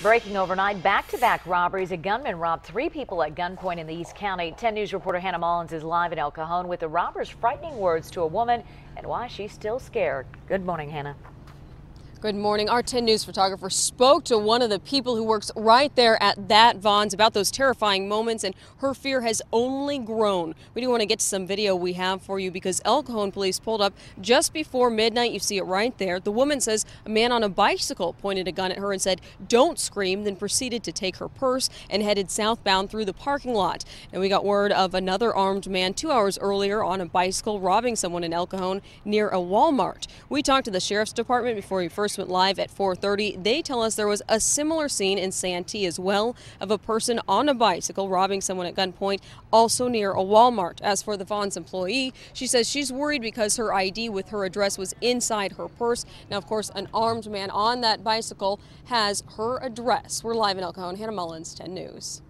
Breaking overnight, back-to-back robberies. A gunman robbed three people at gunpoint in the East County. 10 News reporter Hannah Mullins is live in El Cajon with the robber's frightening words to a woman and why she's still scared. Good morning, Hannah. Good morning. Our 10 News photographer spoke to one of the people who works right there at that Vons about those terrifying moments, and her fear has only grown. We do want to get to some video we have for you because El Cajon police pulled up just before midnight. You see it right there. The woman says a man on a bicycle pointed a gun at her and said, Don't scream, then proceeded to take her purse and headed southbound through the parking lot. And we got word of another armed man two hours earlier on a bicycle robbing someone in El Cajon near a Walmart. We talked to the sheriff's department before he first went live at 4:30. They tell us there was a similar scene in Santee as well of a person on a bicycle robbing someone at gunpoint, also near a Walmart. As for the Vons employee, she says she's worried because her ID with her address was inside her purse. Now, of course, an armed man on that bicycle has her address. We're live in El Cajon. Hannah Mullins, 10 News.